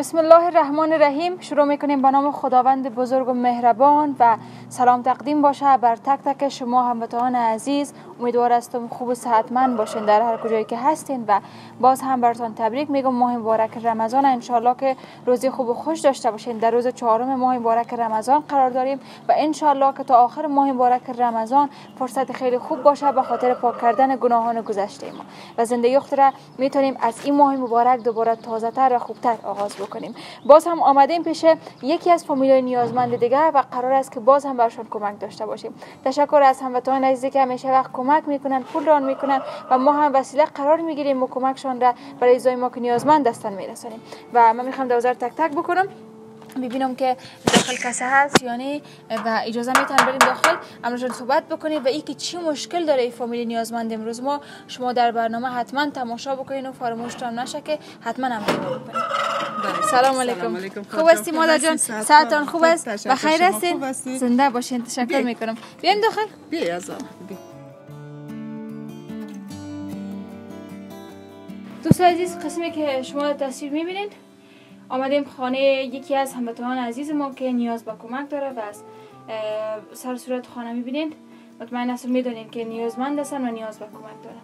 بسم الله الرحمن الرحیم شروع می‌کنیم به نام خداوند بزرگ و مهربان و سلام تقدیم باشه. بر تک تک شما هموطنان عزیز امیدوار هستم خوب و صحتمند باشین در هر کجایی که هستین و باز هم براتون تبریک میگم. ماه مبارک رمضان. انشالله که روزی خوب و خوش داشته باشین. در روز چهارم ماه مبارک رمضان قرار داریم و انشالله که تا آخر ماه مبارک رمضان فرصت خیلی خوب باشه به خاطر پاک کردن گناهان گذشته ما. و زندگی اختره می‌تونیم از این ماه مبارک دوباره تازه تر و خوبتر آغاز بکنیم باز هم آمدیم پیش یکی از فامیلای نیازمند دیگه و قرار است که باز هم برشون کمک داشته باشیم. تشکر از هموطنان عزیزی که همیشه وقت کمک می‌کنن پول ران می‌کنن و ما هم وسیله قرار می‌گیریم و کمکشان را برای ازای ما که نیازمند هستن میرسانیم. و من می‌خوام دوزار تک تک بکنم. ببینم که داخل کسه هست یعنی و اجازه می‌تونم بریم داخل. امروز صحبت بکنیم و ای که چی مشکل داره این فامیلی نیازمند امروز. ما شما در برنامه حتما تماشا بکنین و فراموش هم نشه که حتما هم بله. سلام علیکم. خوب هستی مادر جان؟ ساعتان خوب است؟ و خیر هستین؟ زنده باشین. تشکر می‌کنم. بیایم داخل؟ بیا دوست عزیز قسمی که شما تصویر می‌بینین آمدیم خانه یکی از هموطنان عزیز ما که نیاز به کمک داره و از سر صورت خانه می‌بینید. مطمئن هستم می‌دونین که نیازمند هستن و نیاز به کمک دارن.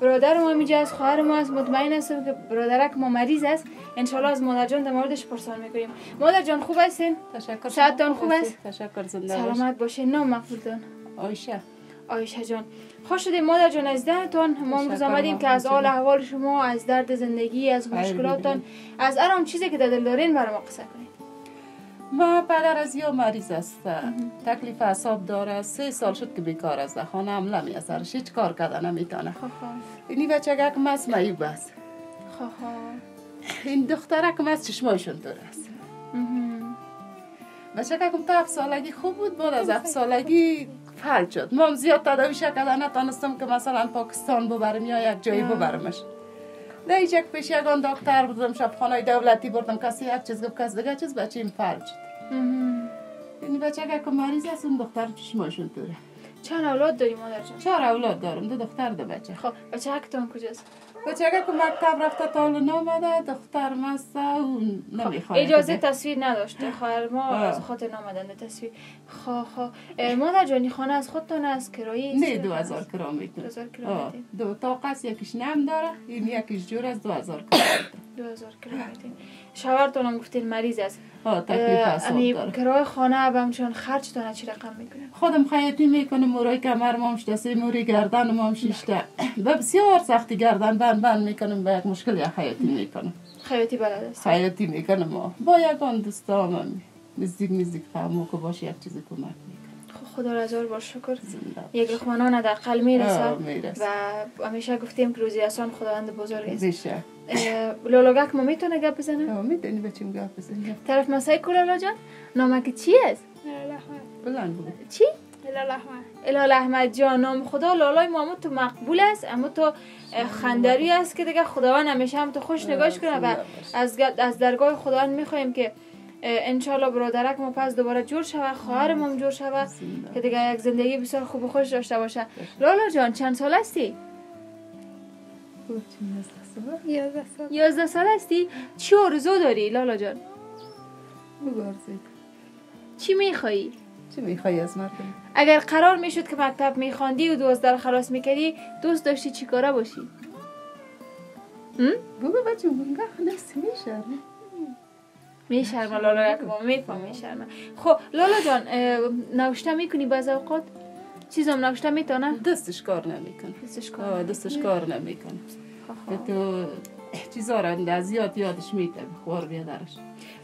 برادر ما میجه از خواهر ما است. مطمئن هستم که برادرک ما مریض است. انشالله از مادر جان در موردش پرسان می‌کنیم. مادر جان خوب هستین تشکر. صحتتان خوب است؟ تشکر. زنده سلامت باشین نام مقبولتان آیشه آیشه جان. خوش شدیم مادر جان از دهتان ما امروز آمدیم که از حال احوال شما از درد زندگی از مشکلاتان از هر چیزی که در دل دارین برای ما قصه کنید ما پدر از یا مریض است تکلیف حساب داره. سه سال شد که بیکار است خانه عمله می از هیچ کار کرده نمی‌تونه. اینی بچه که مس میوب است این دختره که مس چشمایشون دور است. بچه که تا سالگی خوب بود بعد از سالگی فلج شد ما زیاد تداوی شکل نتانستم که مثلا پاکستان ببرم یا یک جایی ببرمش. در یک پیش یکان دکتر بودم شب خانه دولتی بردم کسی یک چیز گفت کس دیگه چیز بچه این فلج شد این بچه که مریض است اون دختر چشماشون چند اولاد داری مادر جان؟ چهار اولاد دارم دو دختر دو بچه. خب بچه هکتون کجاست؟ بچه که مکتب رفته تا حالا نامده دختر مسته اون نمی‌خواد اجازه تصویر نداشته. خواهر ما از خاطر نامدن تصویر. خا خا. مادر جانی خانه از خودتان از کرایی نه دو هزار کرا می‌تونه. دو تا قصد یکیش نم داره. این یکیش جور از دو هزار کرا دو هزار کرا شوهرتون هم گفتین مریض است. ها تکلیف حساب داره. کرای خانه همچون خرج تونه چی رقم می‌کنه خودم خیاطی می‌کنم مورای کمر مام سه موری گردن مام شیشته و بسیار سختی گردن بند بند می‌کنم و یک مشکل یا خیاطی می‌کنم. خیاطی بلد است. خیاطی می‌کنم. با یکان دوستان نزدیک نزدیک فهمو که باشه یک چیزی کمک می‌کنم. خدا را هزار بار شکر. یک لقمانان در قلب می‌رسه و همیشه گفتیم که روزی اصلا خداوند بزرگ است. لولاگک ما می‌تونه گپ بزنه؟ می‌تونی بچیم گپ بزنه طرف مسای کولالا جان نامک چی است؟ بلند بود چی؟ الال احمد الال احمد جان نام خدا لالای ما تو مقبول است اما تو خندری است که دیگه خداوند همیشه هم تو خوش نگاش کنه و از از درگاه خداوند می‌خوایم که انشالله برادرک ما پس دوباره جور شوه خواهر ما جور شوه که دیگه یک زندگی بسیار خوب و خوش داشته باشه لالا جان چند سال هستی؟ یازده سال یازده سال هستی؟ چی آرزو داری لالا جان؟ بگرزید چی میخوایی؟ چی میخوایی از مردم؟ اگر قرار می‌شد که مکتب میخواندی و دوست خلاص می‌کردی دوست داشتی چی کاره باشی؟ بگو بچه منگه نیست میشرم میشرم لالا میفهم میشرم خب لالا جان نوشته می‌کنی بعض اوقات؟ چیزم نوشته می‌تونه؟ دستش کار نمیکن دستش کار دستش کار نمیکن تو چیزا را زیاد یادش میته خوار بیادرش.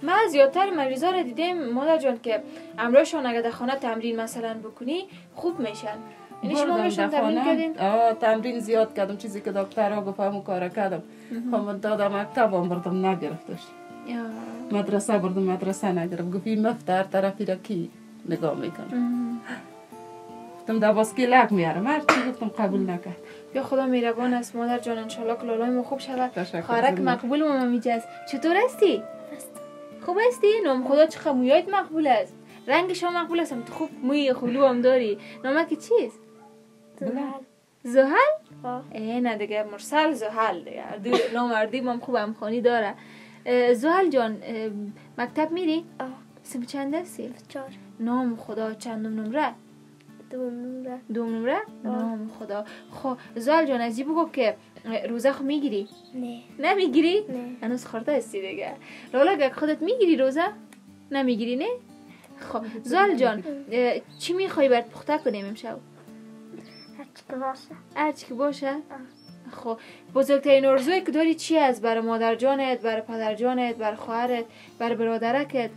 من زیادتر مریضا را دیدم مادر جان که امروزشان اگر در خانه تمرین مثلا بکنی خوب میشن. یعنی شما تمرین کردین؟ آه تمرین زیاد کردم چیزی که دکتر ها گفتم کار کردم. خب دادم مکتب هم بردم نگرفتش. مدرسه بردم مدرسه نگرفت گفتی مفتر طرفی را کی نگاه می‌کنم گفتم در باسکیلک میارم هر چی گفتم قبول نکرد. یا خدا میربان است مادر جان انشالله که لالای ما خوب شود خواهرک مقبول ما میجز چطور هستی؟ خوب هستی؟ نام خدا چه مویایت مقبول است رنگ شما مقبول است تو خوب موی خلو هم داری نامک چیست؟ زحل؟ ای نه دیگه مرسل زحل دیگه دو نامردی هم خوب همخانی داره اه، زوال جان مکتب میری؟ آه سم چند هستی؟ چهار نام خدا چندم نمره؟ دوم نمره دوم نمره؟ نام خدا خب زوال جان ازی بگو که روزه خو می‌گیری؟ نه نمی‌گیری؟ نه هنوز خورده هستی دیگه لالا گک خودت می‌گیری روزه؟ نمی‌گیری نه؟ خب زوال جان چی می‌خوای برات پخته کنیم امشب؟ هرچی که باشه هرچی که باشه خب بزرگترین آرزوی که داری چی است برای مادر جانت برای پدر جانت برای خواهرت برای برادرکت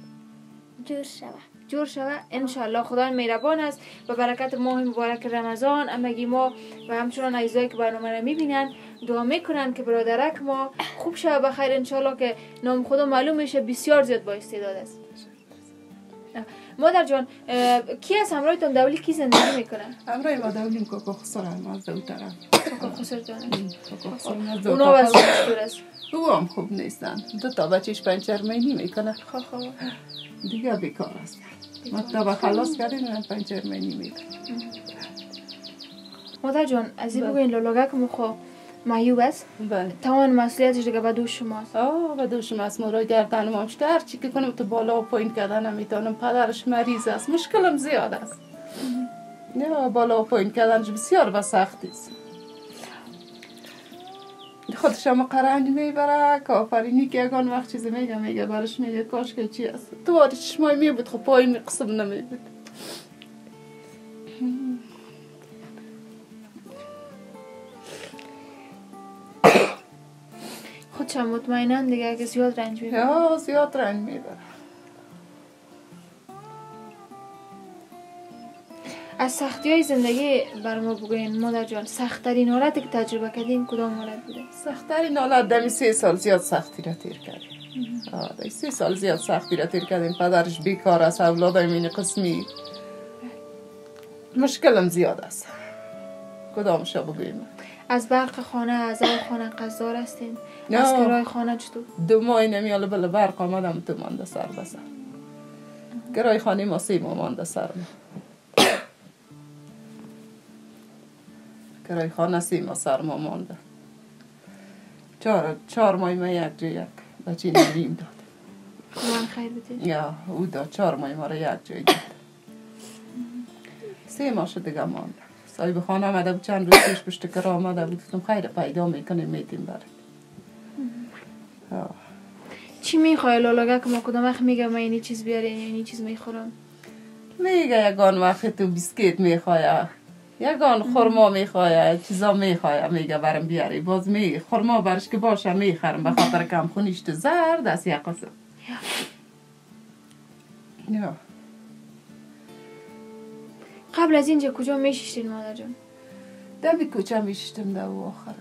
جور شوه جور شوه. انشالله خدا مهربان است. به برکت ماه مبارک رمضان امگی ما و همچنان عزیزایی که برنامه را می‌بینن دعا می‌کنن که برادرک ما خوب شوه. بخیر انشالله که نام خدا معلوم میشه. بسیار زیاد با استعداد است. مادر جان کی از همراهتون دولی کی زندگی می‌کنه؟ همراه ما دولیم که خسرم از دو طرف خسر جان. اونا است؟ او هم خوب نیستن. دو تا بچهش پنچرمینی می‌کنه خب خب. دیگه بیکار است. مکتب خلاص کردیم من پنچرمینی می‌کنه مادر جان از این بله. بگوین که مخو معیوب است؟ بله. تمام مسئولیتش دیگه به دوش شماست آه و دوشم از مرا گردن مامشته هر چی که کنم تو بالا و پایین کردن نمی‌تونم پدرش مریض است. مشکلم زیاد است. نه بالا و پایین کردنش بسیار و سختی است. خودش هم قرنج می‌بره کافرینی که یکان وقت چیزی میگه میگه برش میگه کاش که چی است تو واری چشمای میبود خب پایین قسم نمیبود. خودشم مطمئنن دیگه اگه زیاد رنج می‌بره. یا زیاد رنج می‌بره. از سختی های زندگی بر ما بگوین مادر جان. سختترین حالتی که تجربه کردین کدام حالت بوده؟ سختترین حالت دمی سه سال زیاد سختی را تیر کردیم. آره سه سال زیاد سختی را تیر کردیم. پدرش بیکار است اولاد این قسمی. مشکلم زیاد است. کدامشا بگویم از برق خانه از آب خانه قصدار هستین نه. از کرای خانه چطور؟ دو ماه نمیال بله برق آمدم تو مانده سر بسر گرای خانه ما ماه مانده سر خانه سه ماه سر ما مانده چهار چهار ماه ما یک جا یک بچه نیم داد خدا خیر بده یا او داد چهار ماه ما را یک جای داد سه ماه شد دیگه مانده صاحب خانه آمده بود چند روز پیش پشت کار آمده بود گفتم خیر پیدا می‌کنیم میتیم برد. چی می‌خوای لالاگه که ما کدام وقت میگم من اینی چیز بیارین اینی چیز می‌خورم میگه یگان وقت تو بیسکیت می‌خواه یگان خورما می‌خواه چیزا می‌خواه میگه برم بیاری. باز می خورما برش که باشه می‌خرم. به خاطر کم خونیش تو زرد است یک قسم یا. قبل از اینجا کجا میشیشتین مادر جان؟ دبی کوچه میشتم در او آخر؟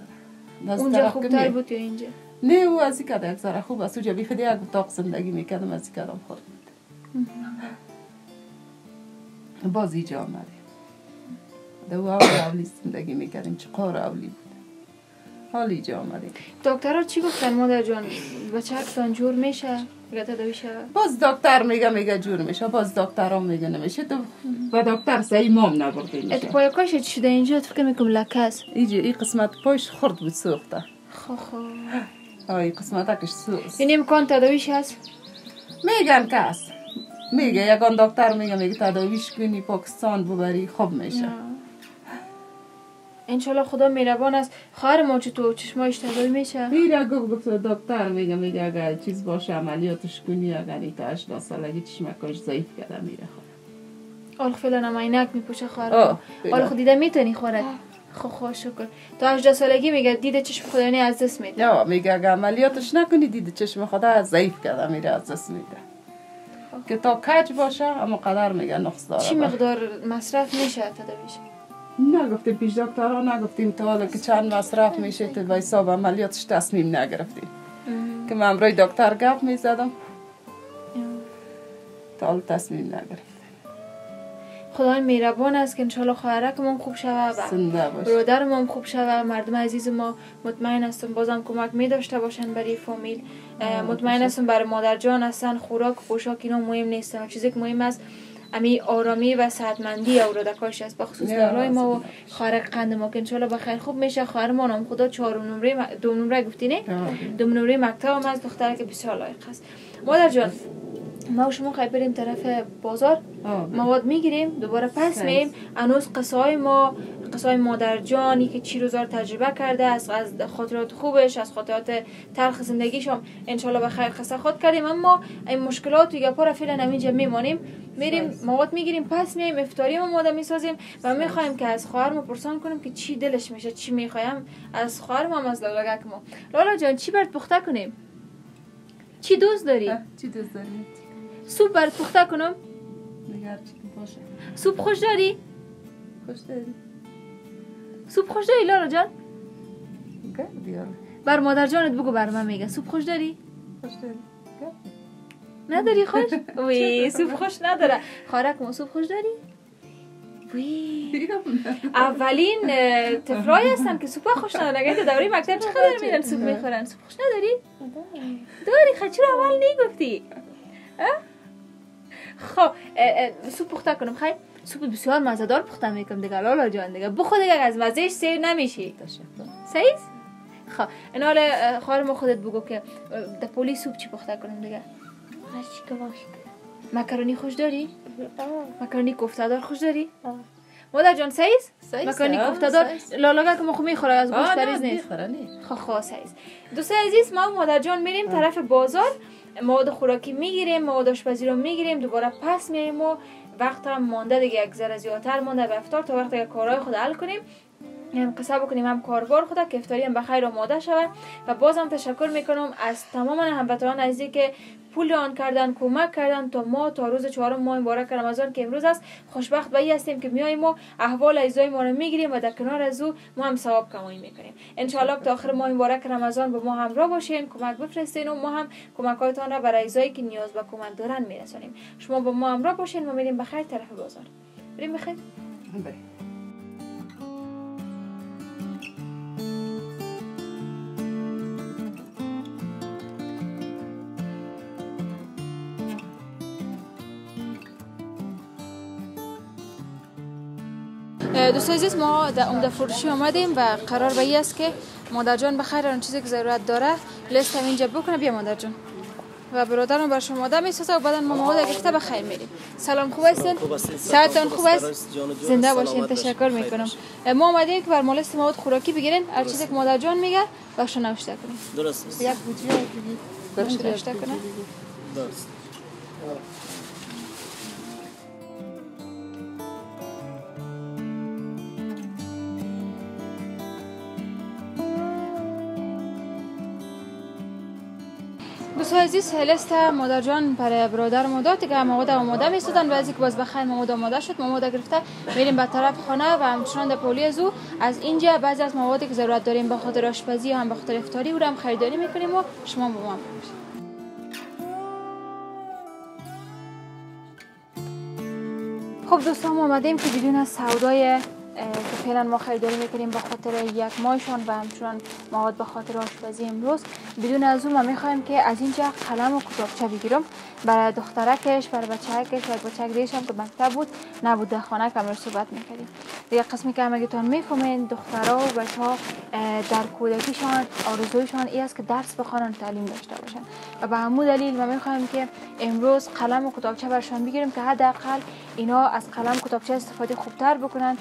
دست اونجا خوبتر بود یا اینجا؟ نه او از این کده یک ذره خوب است. اونجا بیخدی یک اتاق زندگی می‌کردم از این کدام خورد باز اینجا آمدیم اول اولی زندگی می‌کردیم چه قار اولی بود؟ حال اینجا آمدیم دکترها چی گفتن؟ مادر جان بچه‌تان جور میشه؟ باز دکتر میگه میگه جور میشه. باز دکتر هم میگه نمیشه. تو و دکتر سعی مام نبرده ات میشه پایکاش چی شده؟ اینجا فکر می‌کنم لکه است. ایجا این قسمت پایش خورد بود سوخته. خو خو. این قسمت اکش سوخت. این امکان تداویش هست؟ میگن هست. میگه یکان دکتر میگه میگه تداویش کنی پاکستان ببری خوب میشه. انشالله خدا مهربان است. خواهر ما چطور؟ چشمایش تداوی میشه؟ میره گفت دکتر میگه میگه اگر چیز باشه عملیاتش کنی اگر این تا 18 سالگی چشمکاش ضعیف کرده میره خب آل فعلا هم عینک میپوشه خواهر. آل خود دیده می‌تونی خورد؟ خو خو شکر. تا 18 سالگی میگه دیده چشم خدایانی از دست میده. یا میگه اگر عملیاتش نکنی دیده چشم خدا ضعیف کرده میره از دست میده. که تا کج باشه اما قدر میگه نقص داره چی. مقدار مصرف میشه؟ تداویش. نگفتیم پیش دکترها نگفتیم تا حالا که چند مصرف میشه تو به حساب عملیاتش تصمیم نگرفتیم. که من امروی دکتر گپ می‌زدم. تا حالا تصمیم نگرفتیم. خدای مهربان است که انشالله خواهرکمون خوب شوه و برادرمون خوب شوه مردم عزیز ما مطمئن هستم بازم کمک می داشته باشن برای فامیل. مطمئن هستم برای مادر جان هستن. خوراک پوشاک اینا مهم نیست چیزی که مهم است امی آرامی و صحتمندی اورادکاش است بخصوص لالای ما و. خواهر قند ما که انشالله بخیر خوب میشه خواهر ما نام خدا چهارم نمره دوم نمره گفتی نه دوم نمره مکتب هم از دختره که بسیار لایق است مادر جان ما و شما خیلی بریم طرف بازار. مواد می‌گیریم دوباره پس. مییم انوز قصه های ما قصه های مادر جانی که چی روزار تجربه کرده است از خاطرات خوبش از خاطرات تلخ زندگیش هم انشالله به خیر قصه خود کردیم. اما این مشکلات و گپا را فعلا همینجا میمانیم میریم. مواد می‌گیریم پس میایم افطاری ما ماده می‌سازیم و می‌خوایم که از خواهر ما پرسان کنیم که چی دلش میشه چی می‌خوایم از خواهر ما هم از لالاگک ما. لالا جان چی برات پخته کنیم؟ چی دوست داری؟ چی دوست داری؟ سوپ برات پخته کنم؟ دیگه هر چی باشه. سوپ خوش داری؟ خوش داری؟ سوپ خوش داری لالا جان؟ بر مادر جانت بگو بر من میگه. سوپ خوش داری؟ خوش داری؟ نداری خوش؟ وی سوپ خوش نداره خارک ما سوپ خوش داری؟ وی. اولین طفلایی هستن که سوپ خوش ندارن اگه تو دوره مکتب چقدر میرن سوپ می‌خورن؟ سوپ خوش نداری؟ داری. خب چرا اول نگفتی؟ خب سوپ پخته کنم. خیلی سوپ بسیار مزهدار پخته می‌کنم دیگه. لالا جان دیگه. بخود دیگه از مزهش سیر نمیشی. صحیح خب این حال اه، خواهر ما خودت بگو که در پولی سوپ چی پخته کنم دیگه. هر چی که باشه. مکرونی خوش داری؟ آه. مکرونی کوفته‌دار خوش داری؟ آه. مادر جان سیز سیز، مکرونی آه، کوفته‌دار سیز. لالاگا که ما خو می‌خوره از گوشت پریز نیست. خب خب سیز دوستان عزیز ما و مادر جان میریم طرف بازار. مواد خوراکی می‌گیریم مواد آشپزی رو می‌گیریم دوباره پس میایم و وقت هم مانده دیگه یک ذره زیادتر مانده به افطار تا وقتی که کارهای خود حل کنیم هم قصه بکنیم هم کاربار خدا که افطاری هم بخیر آماده شود. و بازم تشکر می‌کنم از تمام هموطنان عزیزی که پول آن کردن کمک کردن تا ما تا روز چهارم ماه مبارک رمضان که امروز است خوشبخت به هستیم که میایم و احوال اجزای ما رو می‌گیریم و در کنار از او ما هم ثواب کمایی می‌کنیم. انشالله تا آخر ماه مبارک رمضان به ما همراه باشین کمک بفرستین و ما هم کمکاتان را برای اجزایی که نیاز به کمک دارن میرسانیم. شما با ما همراه باشین ما میریم بخیر طرف بازار. بریم بخیر. دوست عزیز ما در عمده فروشی آمدیم و قرار به است که مادر جان بخیر آن چیزی که ضرورت داره لیست هم اینجا بکنه. بیا مادر جان. و برادرم بر شما آماده می‌سازه و بعدا ما مواد گرفته به خیر میریم سلام خوب هستین؟ ساعتتان خوب است. زنده باشین. تشکر می‌کنم. ما آمدیم که بر ما لیست مواد خوراکی بگیرین. هر چیزی که مادر جان میگه بخش نوشته کنیم درست. است یک بوجی بخش نوشته کنه. درست. عزیز لیست مادر جان برای برادر ما داد که مواد آماده می‌سازن و از اینکه باز بخیر مواد آماده شد مواد گرفته میریم به طرف خانه و همچنان در پولی از از اینجا بعضی از موادی که ضرورت داریم به خاطر آشپزی و هم به خاطر افطاری را هم خریداری می‌کنیم و شما با ما. خب دوستان ما آمدیم که بدون سودای که فعلا ما خریداری می‌کنیم به خاطر یک ماهشان و همچنان مواد به خاطر آشپزی امروز. بدون از اون ما می‌خوایم که از اینجا قلم و کتابچه بگیرم. برای دخترکش برای بچهکش و بچه دیگه هم که مکتب بود نبود در خانه که امروز صحبت می‌کردیم. دیگه قسمی که همگیتان می‌فهمین دخترها و بچه ها در کودکیشان آرزویشان این است که درس بخوانن تعلیم داشته باشن. و به همون دلیل ما می‌خوایم که امروز قلم و کتابچه برشان بگیریم که حداقل اینا از قلم کتابچه استفاده خوبتر بکنن.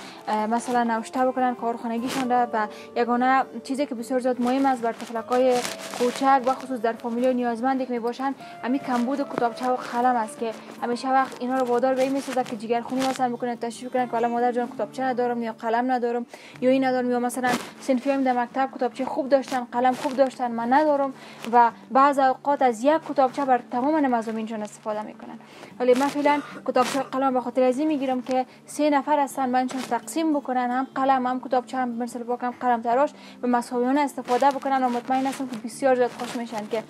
مثلا نوشته بکنن کارخانگیشان را و یگانه چیزی که بسیار زیاد مهم است بر طفلکای کوچک و خصوص در فامیل نیازمندی که می‌باشن همین کمبود کتابچه و قلم است که همیشه وقت اینا رو وادار به این می‌سازه که جگرخونی مثلا بکنه تشریف کنن که مادر جان کتابچه ندارم یا قلم ندارم یا این ندارم یا مثلا صنفی هم در مکتب کتابچه خوب داشتن قلم خوب داشتن من ندارم و بعض اوقات از یک کتابچه بر تمام مضامینشون استفاده می‌کنن. ولی من فعلا کتابچه قلم به خاطر از می‌گیرم که سه نفر هستن منشون تقسیم بکنن هم قلم هم کتابچه هم مثل باکم قلم تراش و مساویانه استفاده بکنن و مطمئن هستم که بسیار زیاد خوش میشن که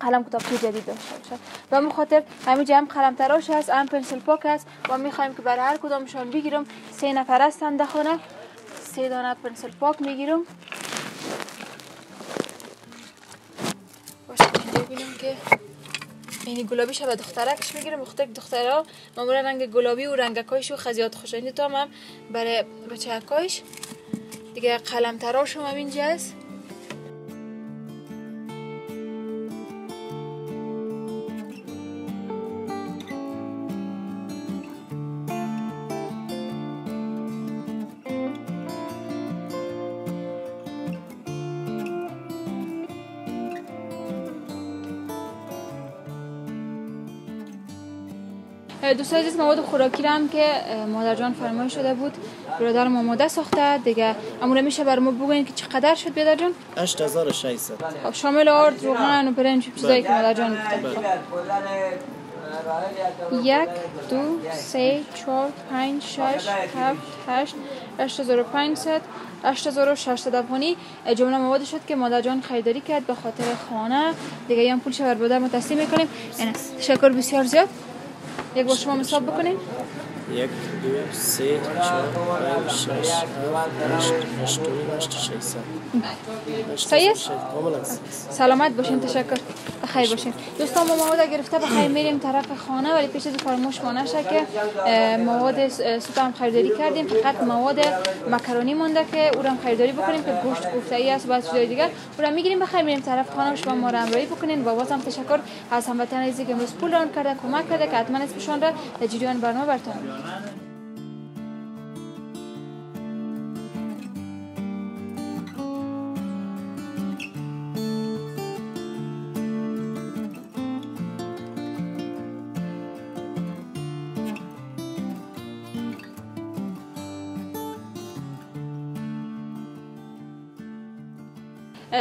قلم کتابچه جدید داشته باشن و همین خاطر همینجا هم قلم تراش هست هم پنسل پاک هست و می‌خوایم که برای هر کدامشان بگیرم. سه نفر هستن در خانه. سه دانه پنسل پاک می‌گیرم. باشه که یعنی گلابی شب دخترکش می‌گیره مختلف دخترها معمولا رنگ گلابی و رنگکایش و خزیات خوشه این تو هم برای بچهکایش دیگه قلم تراش هم اینجا دوست عزیز مواد خوراکی رو هم که مادر جان فرمایش شده بود. برادر ما ماده ساخته دیگه امور میشه بر ما بگوین که چقدر شد بیادر جان؟ 8600 خب شامل آرد روغن و برنج چیزایی که مادر جان گفته. خب. یک دو سه چهار پنج شش هفت هشت هشت هزار و پنجصد و ششصد افغانی. جمله مواد شد که مادر جان خریداری کرد به خاطر خانه. دیگه هم پولش بر برادر ما تسلیم می‌کنیم. تشکر بسیار زیاد. یک با شما حساب بکنیم. یک. دو سه چهار پنج شش هفت هشت هشت سلامت باشین تشکر بخیر باشین دوستان ما مواد گرفته بخیر میریم طرف خانه ولی پیش از فراموش ما نشه که مواد سوپ هم خریداری کردیم فقط مواد مکرونی مونده که او را هم خریداری بکنیم که گوشت گفته ای است بعد چیزای دیگر او را می‌گیریم بخیر میریم طرف خانه شما ما را همراهی بکنین و باز هم تشکر از هموطن عزیزی که امروز پول ران کرده کمک کرده که حتما اسمشان را در جریان برنامه برتون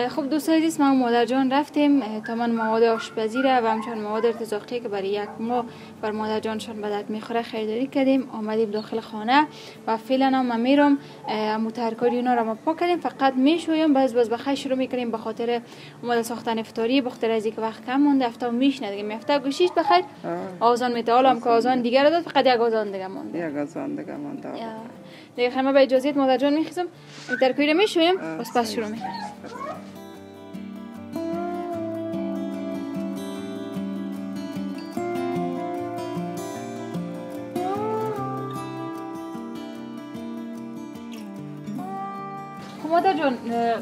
خب دوستان عزیز ما مادر جان رفتیم تا من مواد آشپزی را و همچنان مواد ارتزاقی که برای یک ماه بر مادر جانشان درد می‌خوره خریداری کردیم. آمدیم داخل خانه و فعلا هم من میرم امو ترکاری اونا را ما پاک کردیم. فقط می‌شویم باز باز بخیر شروع می‌کنیم به خاطر اومده ساختن افطاری بخاطر از اینکه وقت کم مونده هفته میشنه دیگه. میفته گوشیش بخیر. آزان میته حالا هم که آزان دیگر داد فقط یک آزان دیگه مونده. یک از آن دیگه مانده یا. دیگه خیلی به اجازه مادر جان میخیزم. ترکاری را می‌شویم. بس پس شروع می‌کنیم خب اه،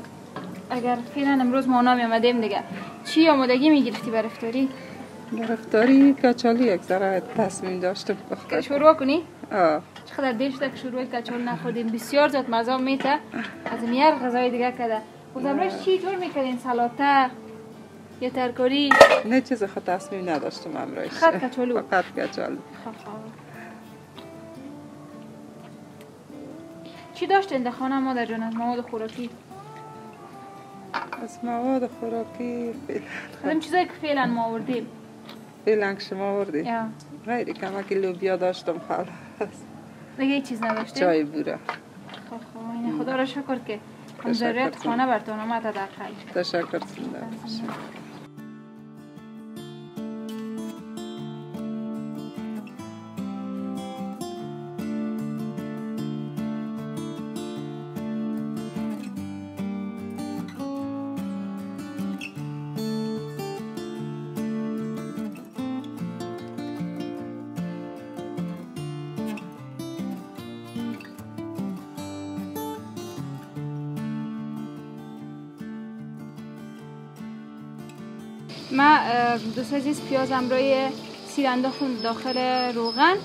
اگر فعلا امروز ما نامی آمدیم دیگه. چی آمادگی می‌گرفتی بر افطاری؟ رفتاری کچالی یک ذره تصمیم داشتم که بخیر شروع کنی؟ آه. چقدر دیر شده که شروع کچال نخوردیم. بسیار زیاد مزه میته. از هر غذای دیگه کده. خب امروز چی جور می‌کردین؟ سلاته یا ترکاری؟ نه چیز خود تصمیم نداشتم امروز. فقط کچالو. فقط کچالو خب، چی داشتین در خانه مادر جان؟ از مواد خوراکی. از مواد خوراکی. این چیزایی که فعلا ما آوردیم فعلا که شما آوردی. یا. غیری کمکی لوبیا داشتم خلاص دیگه هیچ چیز نداشتیم چای بوره. خب خب خدا را شکر که هم ضرورت. خانه برتون آمد حداقل تشکر زنده ما اه، دوست عزیز پیازم روی سیر انداختم داخل روغن.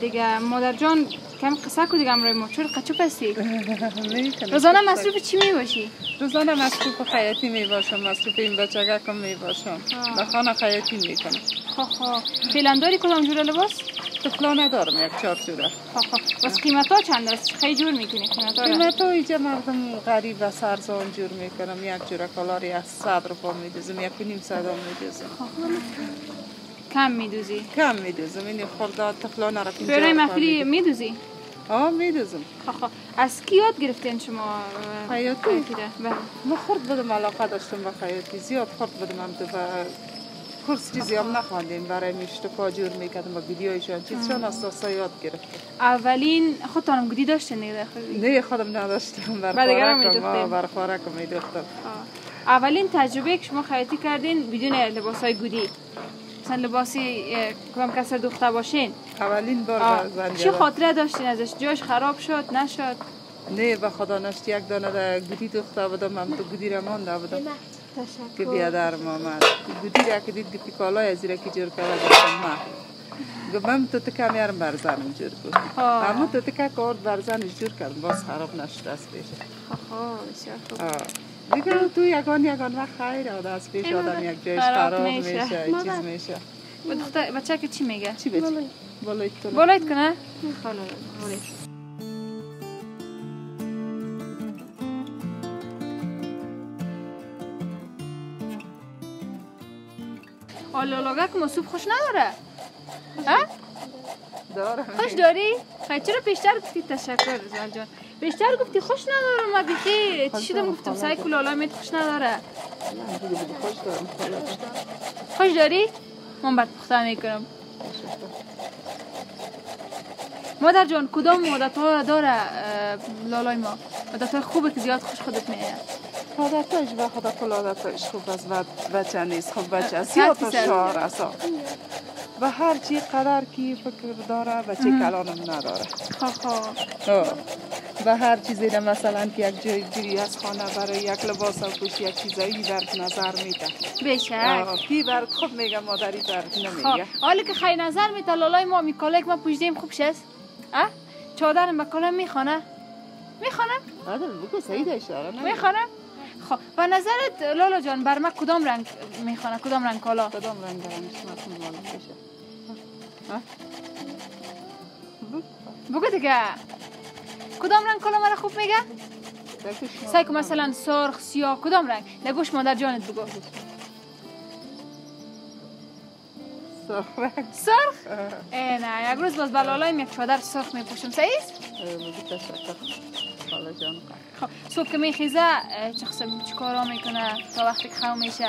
دیگه مادر جان کم قصه کو دیگه امروی ما. چرا قچوپ هستی؟ می‌کنم. روزانه مصروف چی می باشی روزانه مصروف خیاطی می باشم مصروف این بچگکم می باشم آه. به خانه خیاطی می کنم خا خا فعلا داری کدام جور لباس؟ دخلا ندارم یک چهار جوره بس قیمت ها چند است؟ خیلی جور می‌کنی قیمت ها قیمت ها اینجا مردم غریب و سرزان جور می کنم یک جوره کالاری از صد روپا می دوزم یک و نیم صد می دوزم کم میدوزی؟ کم می دوزم این خورداد تفلانه را پینجا برای روپا مفری می‌دوزم. میدوزی؟ آه می دوزم خا خا از کی یاد گرفتین شما؟ خیاطی؟ را؟ بله. ما خورد بودم علاقه داشتم به خیاطی زیاد خورد بودم هم کورس چیزی هم نخواندیم برای میشت پا جور می‌کردم و ویدیویشان چیزشان اساسا یاد گرفتم اولین خودتانم گودی داشتین دیگه نه خودم نداشتم. بر. آه، بر خوراکم میدوختم. اولین تجربه که شما خیاطی کردین بدون لباس های گودی. مثلا لباسی اه، کدام کسر دوخته باشین؟ اولین بار. برزن چی خاطره داشتین ازش؟ جاش خراب شد نشد؟ نه به خدا نشت یک دانه در گودی دوخته بودم من تو گودی را مانده بودم. که بیادرم آمد گودی را که دید گفتی کالای از زیرا که جور کرده گفتم ما. گفتم تو تکه میارم برزنم جور آه. اما تو تکه کارد برزنش جور کردم باز خراب نشد از پیش. دیگه تو یگان یگان وقت خیر آده از پیش آدم یک جایش خراب میشه. چیز میشه. بچه که چی میگه چی بچه؟ بالای تو بالایت کنه آلالاگه که مصوب خوش نداره. ها؟ دارم خوش داری؟ خیلی چرا بیشتر گفتی تشکر زال جان بیشتر گفتی خوش نداره ما بیخی چی شدم گفتم؟ سعی کل آلا میت خوش نداره. خوش دارم. خاله. خوش داری؟ من بعد پخته می‌کنم. مادر جان کدام عادت ها داره لالای ما؟ عادت های خوبه که زیاد خوش خودت میاد عادتش به خدا عادتش خوب بد- بچه نیست. خوب بچه است صد یا. تو شعار است و هر چی قدر کی فکر داره بچه کلانم نداره. خواه آه. و هر چیزی را مثلا که یک جای جوری از خانه برای یک لباس و پوش یک چیزایی برد نظر میده. بیشک. آه، کی برد خوب میگه مادری برد خب نمیگه. حالا که خیلی نظر میده لالای ما میکاله که ما پوشیدیم خوب شست؟ به کالا می‌خوانه؟ می‌خوانه آدم بگو سعید اشاره می‌خوانه خب به نظرت لالا جان بر ما کدام رنگ می‌خوانه کدام رنگ کالا؟ کدام رنگ مطمئن معلوم بشه ها؟ بگو. دیگه. کدام رنگ کالا مرا خوب میگه؟ سعی کن مثلا سرخ سیاه کدام رنگ؟ نگوش مادر جانت بگو. سرخ رنگ. سرخ. ای نه یک روز باز بلالایم یک چادر سرخ میپوشم. صحیح خاله جان. خب صبح که میخیزه چه قسم چه کارا می‌کنه؟ تا وقتی که خو میشه.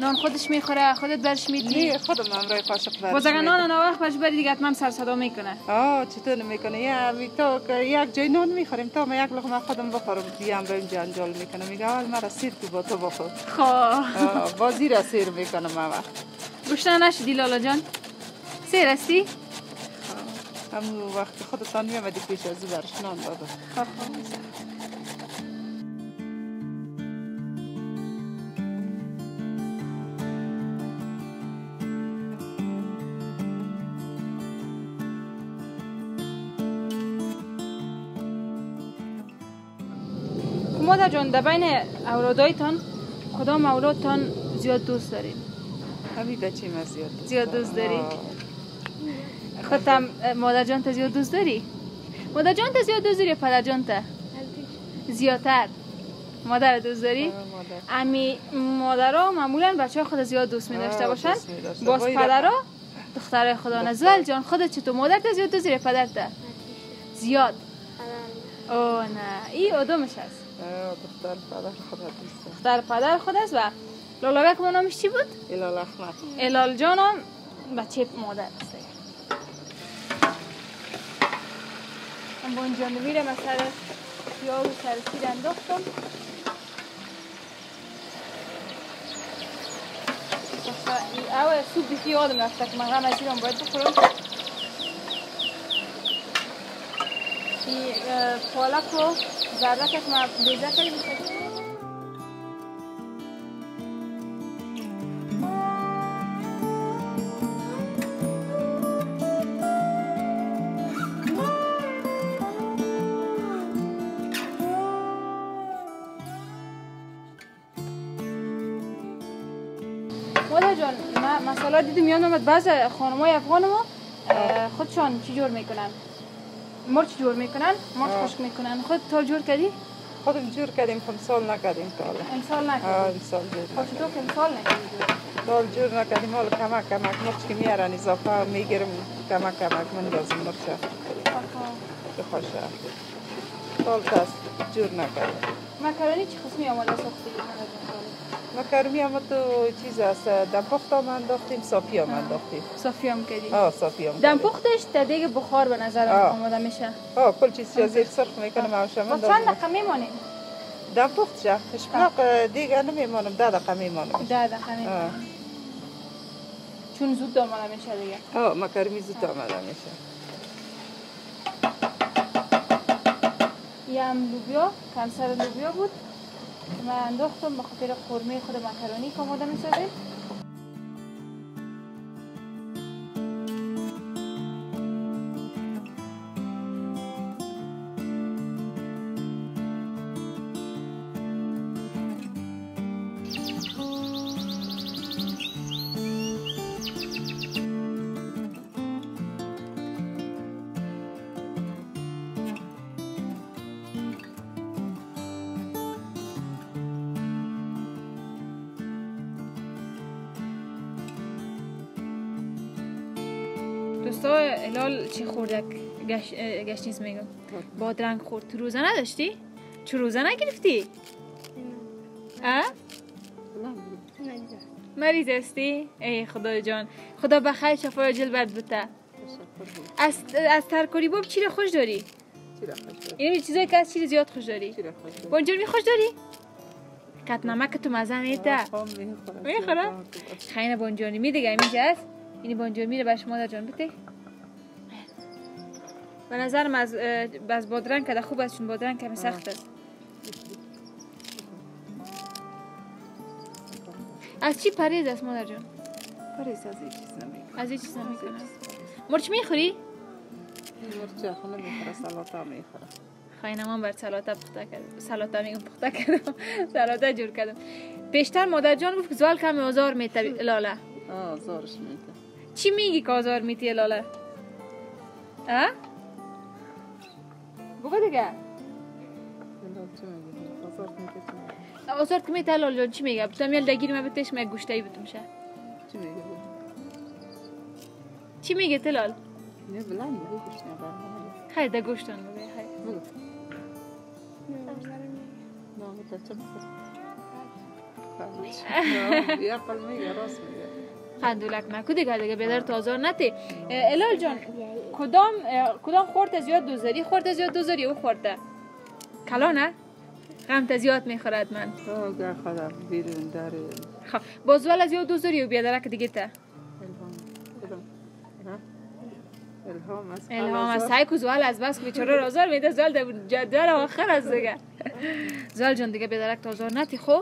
نان خودش می‌خوره خودت برش میدی. نه خودم امرای قاشق برش باز اگر. نان نوقت برش بری دیگه حتما سر صدا می‌کنه. آه چطور نمی‌کنه یا می تو یک جای نان می‌خوریم. تا من یک لقمه خودم بخورم. بیام بریم جنجال می‌کنه میگه اول مرا سیر تو با تو بخور. خب. بازی را سیر می‌کنم اول گوشتن نشدی لالا جان؟ سیر هستی؟ همون وقت خودتان میامدی پیش از او برش نان دادم خب خب مادر جان در بین اولادایتان کدام اولادتان زیاد دوست دارید؟ همین بچه ما زیاد دوست زیاد دوست داری؟ آه. خودتم مادر جان تا زیاد دوست داری؟ مادر جان تا زیاد دوست داری یا پدر جان تا؟ زیادتر مادر دوست داری؟ مادر. امی مادرها معمولا بچه خود زیاد دوست می داشته آه، باشن. باز پدرها دخترای خدا نزول جان خودت چطور؟ مادر تا زیاد دوست داری یا پدر تا؟ زیاد. او نه. ای آدمش هست. دختر پدر خدا دوست دختر پدر خود است و که نامش چی بود؟ الال احمد. الال جانم بچه مادر است من با اینجا میرم از سر خیار و سر سیر انداختم. او سوپ بیخی یادم رفته که من غم از ایران باید بخورم. این پالک و زردک که من بیزه کردیم مثلا دیدم یادم اومد بعض خانمای افغان ما خودشان چی جور می‌کنن؟ مرچ جور می‌کنن مرچ. خشک می‌کنن. خود تا جور کردی؟ خودم جور کردیم خمسال نکردیم تا حالا. امسال آه نکردی امسال جور خب چطور که امسال نکردی؟ جور؟ نکردیم. حالا کمک کمک. مرچ که میارن اضافه می‌گیرم. کمک کمک. من لازم مرچ که خوشه سال دست جور نکردیم. مکرونی چی قسمی آماده ساختی؟ سال؟ مکرمی هم تو چیز است دم پخت هم انداختیم صافی هم انداختیم صافی هم کردی آه صافی هم دم کردیم. پختش تا دیگه بخار به نظر. آماده میشه آه کل چیز را زیر سرخ می‌کنم اوشم با چند دقیقه میمانیم دم پخت شه اشپلاق دیگه نمیمانم ده دقیقه میمانم ده دقیقه میمانیم آه. چون زود آماده میشه دیگه آه مکرمی زود آمده میشه یه هم لوبیا کنسر لوبیا بود من انداختم به خاطر قرمه خود مکرونی که آماده می‌سازه دوستا الال چی خوردک گش... گشنیز میگم بادرنگ خورد تو روزه نداشتی؟ چه روزه نگرفتی؟ اه؟ مریض هستی؟ ای خدا جان خدا بخیر شفای جل بد بته از, از ترکاری باب چی را خوش داری؟ چی را خوش داری؟ اینو چیزایی که از چی زیاد خوش داری؟ بانجان می خوش داری؟ کت نمک تو مزه نیته آه، می‌خوره؟ خیلی بانجانی می دیگه اینجا هست این بانجانی میره برش مادر جان. بده. به نظرم از از بادرنگ که خوب است چون بادرنگ کمی سخت است. از چی پریز است مادر جان؟ پریز از این چیز نمی‌کنه از این چیز نمی‌کنه مرچ می‌خوری؟ مرچ خونه می‌خوره سلاتا می‌خوره. من بر سلاته پخته کردم. سلاته میگم پخته کردم. سلاته جور کردم. پیشتر مادر جان گفت زوال کمی آزار میته لاله آه زارش میده. چی میگی که آزار میتی لاله؟ ها بگو دیگه. آزار که میته لاله جان چی میگه بتم یل دگیری ما بتش ما گوشته ای بتم شه. چی میگه چی میگه تلال نه بلند میگه گوش نبر خیر ده گوشتان بگو. نه بتا چه میگه یا قل میگه راست میگه. خندولک نکو دیگه دیگه بیدر تو آزار نتی. الال جان کدام کدام خورت زیاد دوزاری؟ خورت زیاد دوزاری او خورته کلانه غم زیاد می‌خورد من. آه گر خدا بیرون داره. خب باز ول از یاد دوزاری و بیادرک دیگه ته الهام ها؟ الهام از سعی کو زوال از بس بیچاره رازار میده. زوال در جدول آخر از دیگه. زوال جان دیگه بدرک تازار نتی. خو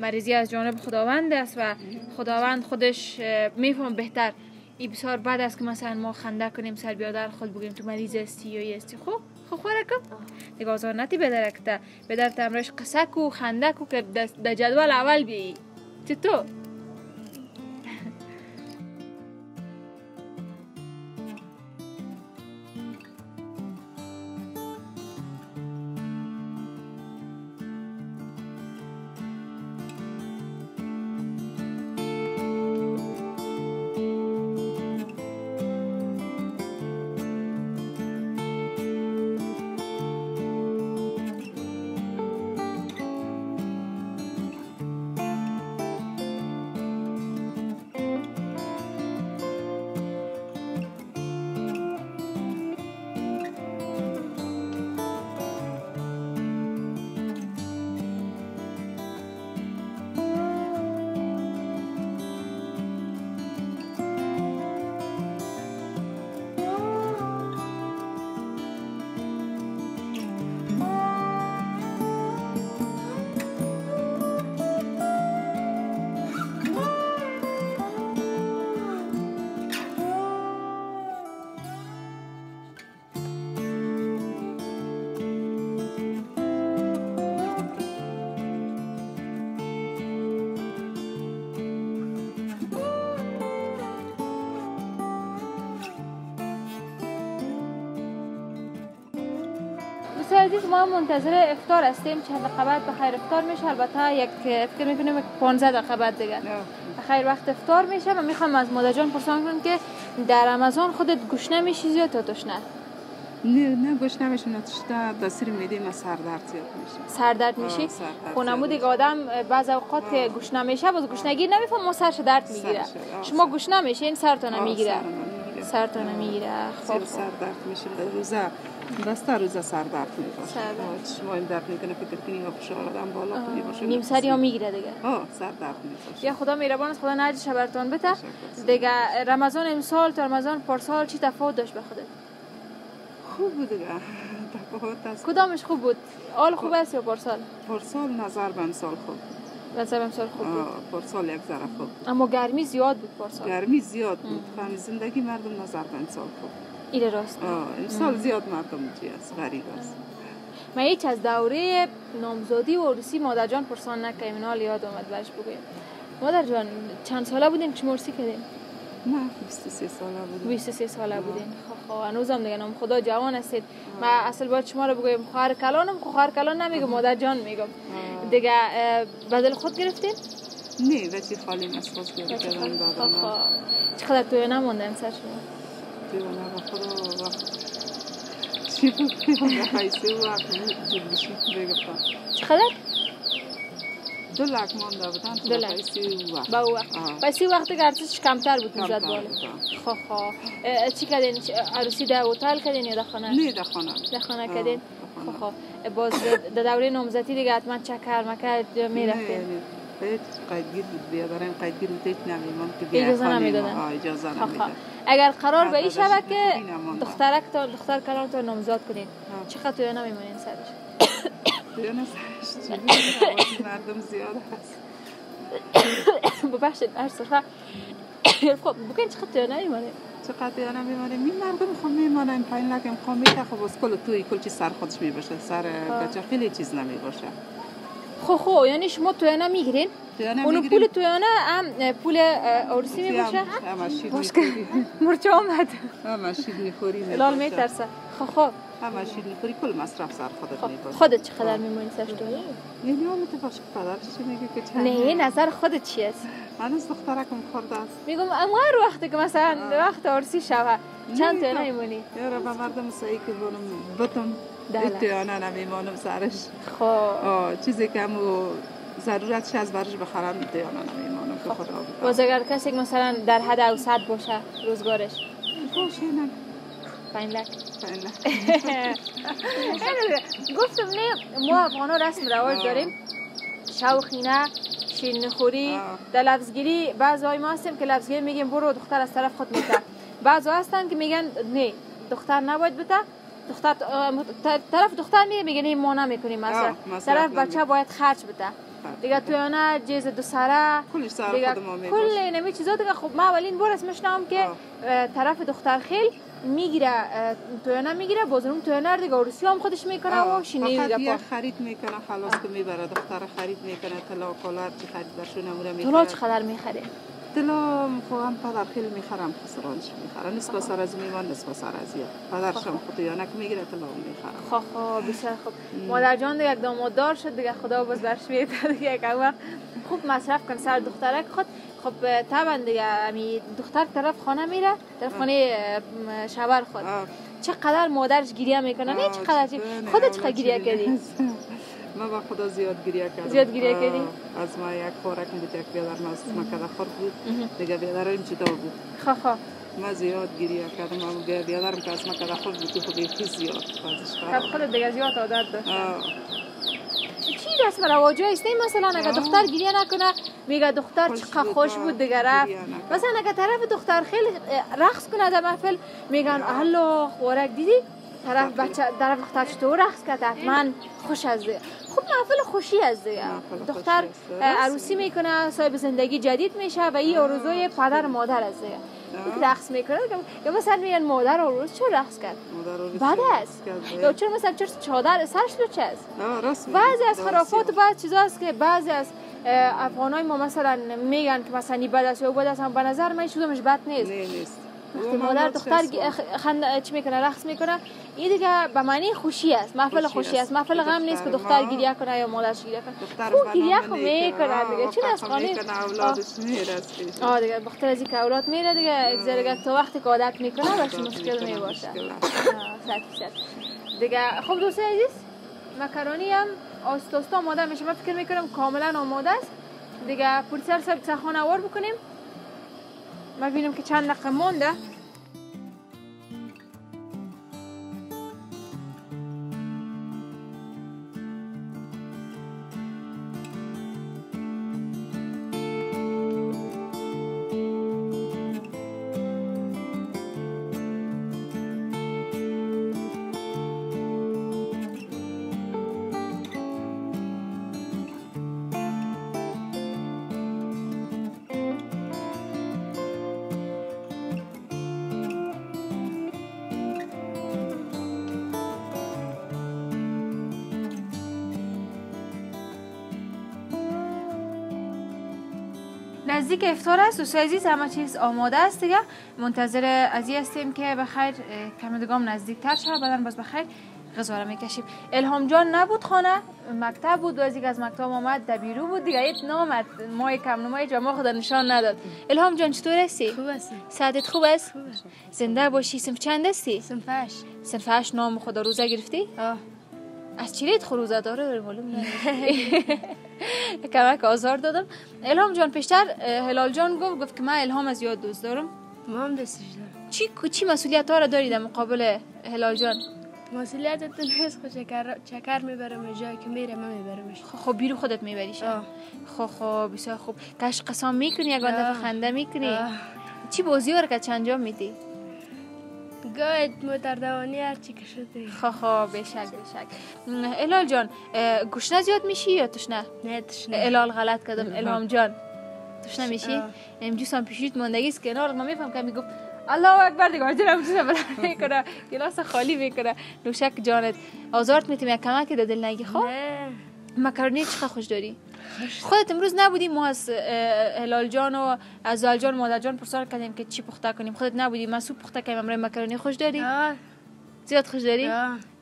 مریضی از جانب خداوند است و خداوند خودش میفهم بهتر. این بسیار بد است که مثلا ما خنده کنیم سر بیادر خود بگیم تو مریض هستی یا یه هستی؟ خب خب خوره کن دیگه آزار نتی بدرک تا بدر تمرش قصه کو خنده کو که در جدول اول بیایی. چطور؟ ما منتظر افطار هستیم چند دقیقه بعد به خیر افطار میشه. البته یک فکر می‌کنیم یک 15 دقیقه بعد دیگه. خیر وقت افطار میشه و می‌خوام از مادر جان پرسان کنم که در رمضان خودت گوشنه میشی زیاد تا تشنه؟ نه نه گوش نمیشه نتشتا دستر میده ما سردرد زیاد میشه سردرد میشی؟ خونمو دیگه آدم بعض اوقات که گوشنه میشه باز گوشنگی نمیفهم ما سرش درد می‌گیره. شما سر. گوشنه میشه این سرتون آه، می‌گیره سرم می‌گیره. سرتون می‌گیره خب زیاد سردرد میشه. روزه دسته روز سر درد می‌باشه سر. آه، چشمایم درد می‌کنه؟ فکر کنی یا فشار آدم بالا کنی باشه؟ نیم سری ها می‌گیره دیگه. آه سر درد می‌باشه یا خدا مهربان است خدا نجش برتان بته. دیگه رمضان امسال تا رمضان پارسال چی تفاوت داشت به خودت؟ خوب بود دیگه. تفاوت است. کدامش خوب بود؟ آل خوب است یا پارسال پارسال نظر به امسال خوب مثلا امسال خوب بود. پارسال یک ذره خوب اما گرمی زیاد بود پارسال گرمی زیاد بود. فهم زندگی مردم نظر به امسال خوب ایره راست. امسال زیاد مردم چی است غریب است من هیچ از دوره نامزادی و عروسی مادر جان پرسان نکنیم اینا حال یاد آمد برش بگویم. مادر جان چند ساله بودین؟ که مرسی کردین؟ نه 23 ساله بود 23 ساله بودین. خب خب دیگه نام خدا جوان هستید. من اصل باید شما رو بگویم خواهر کلانم خب خواهر کلان نمیگم مادر جان میگم. دیگه بدل خود گرفتین؟ نه بچه خالی از خود گرفته خب کردن دادن خب چقدر توی نمونده امسر شما دیوانه به خدا وقت. چی بود؟ دیوانه خیسی بود بشی بگفتم. چقدر؟ دو لک مانده بودن دو لک. وقت. با وقت. پس این وقت ارزشش کمتر بود می‌زد بالا. خب خب. چی کردین؟ عروسی در هتل کردین یا در خانه؟ نه در خانه. در خانه کردین در خب خانه. خب باز در دوره نامزدی دیگه حتما چکر مکر می‌رفتین نه، نه. هیچ قیدگیر بود. بیادرم قیدگیر بود. هیچ نمیمان که بیا اجازه خانه. ما. اجازه خب خب. نمی‌دادن. اگر قرار به این شبه که. دخترک تا دختر کلان تا نامزاد کنین آه. چقدر توی نمیمونین سرش؟ دیانه سرش مردم زیاد هست. ببخشید هر صفحه. خب بگین چقدر توی نمیمونین چقدر دیانه میمانه می مردم خب میمانن پایین لکم خب میته خب از کل توی کل چی سر خودش می‌باشه. سر بچه خیلی چیز نمی‌باشه. خب خب یعنی شما توی نمی‌گیرین دیانه اونو پول توی هم پول عروسی می‌باشه باش که مرچه آمد همه شیر می‌خوری لال میترسه. خب خب. همه شیر می‌خوری کل مصرف سر خودت خب می‌باشه خودت چقدر میمونی سرش تو باشه که پدرش چی میگه که چند؟ نه نظر خودت چی است؟ هنوز دخترکم خورده است. میگم اما هر وقتی که مثلا وقت عروسی شوه چند نه، نمیمونی یاره به مردم سعی که بونم بتم. اتیانه نمیمانم سرش. خب. چیزی که همو ضرورتش از برش بخرم اتیانه نمیمانم که خدا بده باز اگر کسی مثلا در حد او صد باشه روزگارش؟ باشه نه. پنج لک. گفتم نه ما افغانا رسم رواج داریم. شوخینه شیرین خوری آه. در لفظگیری بعض های ما هستیم که لفظگیری میگیم برو دختر از طرف خود میده بعض هستن که میگن نه دختر نباید بده دختر طرف دختر میگه میگه نه ما نمی‌کنیم. مثلا طرف بچه باید خرج بده دیگه تو نه جیز دو سره. کلش سر کل می‌باشه اینمی چیزا دیگه خب ما اولین بار اسمش نام که طرف دختر خیل می‌گیره تویانه می‌گیره. بازرون تویانه دیگه عروسی هم خودش می‌کنه و شینی فقط دیگه یه خرید می‌کنه خلاص که می‌بره. دختر خرید می‌کنه طلا و کلار چی خرید برشون اموره طلا می‌خره. چقدر می‌خره؟ طلا خب هم پدر خیلی می‌خرم خسرانش می‌خره نصف سر از میوان نصف سر از یه پدرش هم خطیانک می‌گیره طلا می‌خره خب خب بسیار خوب مادر جان دیگه یک داماددار شد دیگه خدا باز برش بیته دیگه یک وقت خوب مصرف کن سر دخترک خود. خب طبعا دیگه امی دختر طرف خانه میره طرف خانه شوهر خود. چقدر مادرش گریه می‌کنه؟ نه چقدر خودت چقدر گریه کردی؟ ما با خدا زیاد گریه کردم زیاد گریه آه، کردی؟ از ما یک خورک بود یک بیادر ما از ما کده خورد بود دیگه بیادرم جدا بود خب ما زیاد گریه کردم اما بیادرم که از ما کده خورد بود خب یکی زیاد خب. خودت دیگه زیاد عادت داشت. چی رسم رواجه است مثلا اگه. دختر گریه نکنه میگه دختر چقدر خوش. بود دیگه رفت. مثلا اگه طرف دختر خیلی رقص کنه در محفل میگن الله خورک دیدی طرف بچه طرف دختر چطور رقص کرد حتما خوش از خب محفل خوشی از محفل دختر عروسی می‌کنه صاحب زندگی جدید میشه و این آرزوی پدر مادر از یک رقص می‌کنه یا مثلا میگن مادر عروس چرا رقص کرد؟ بسیار است. یا چرا مثلا چرا چادر سرش رو چه است. بعضی از خرافات. بعض چیزا است که بعضی از افغانای ما مثلا میگن که مثلا این بد است یا بد است به نظر من شدمش بد نیست. وقتی او مادر دختر خند چی می‌کنه؟ رقص می‌کنه. این دیگه به معنی خوشی است محفل خوشی است. محفل غم نیست که دختر گریه کنه یا مادرش گریه کنه. خوب گریه خو می‌کنه. آه، دیگه از وقت خانه می‌کنه. اولادش می‌رسه. آه دیگه بخاطر از اینکه اولاد میره دیگه دیگه تا وقتی که عادت می‌کنه عادت مشکل می‌باشه. دیگه خب دوستان عزیز مکرونی هم آستاستا آماده میشه. من فکر می‌کنم کاملا آماده است. دیگه پرسر صاحب سخان آور بکنیم. ببینم که چند دقیقه مونده. نزدیک افطار است. دوستای عزیز همه چیز آماده است دیگه. منتظر ازی هستیم که بخیر کم دگام نزدیک تر شد بعدا باز بخیر غذا را می‌کشیم. الهام جان نبود خانه. مکتب بود. و از از مکتب آمد دبیرو بود دیگه. ایت نامد. ما کم نمای جمع خود نشان نداد. الهام جان چطور هستی؟ خوب است ساعتت خوب است؟ زنده باشی. صنف چند هستی؟ سنفش صنف هشت نام خدا. روزه گرفتی؟ آه. از چی رید روزه داره؟ معلوم نیست. کمک آزار دادم. الهام جان پیشتر هلال جان گفت گفت که من الهام از یاد دوست دارم. ما هم دستش دارم. چی چی مسئولیت ها را داری در مقابل هلال جان؟ مسئولیتتون نیست خود چکر چکر می‌برم جایی که میره من میبرمش. خب خب بیرو خودت میبریش. خب خب بسیار خوب. کش قسام می‌کنی یک دفعه. خنده می‌کنی. چی بازی ها را که چند انجام میدی؟ دوانی هر چی که شده خب خب بشک بشک. م، الهال جان اه، گشنه زیاد میشی یا تشنه؟ نه تشنه. الهال غلط کردم. الهام جان تشنه میشی. امجوز هم پیشیت است کنار ما میفهم که می‌گفت الله اکبر دیگه دلم تو بلند می‌کنه گلاس خالی می‌کنه. نوشک جانت آزارت میتیم یک کمک دل نگی خب؟ نه. مکرونی چقدر خوش داری؟ خودت امروز نبودی ما از هلال جان و از زال جان مادر جان پرسان کردیم که چی پخته کنیم. خودت نبودی. من سوپ پخته کنیم امروز مکرونی خوش داری؟ زیاد خوش داری؟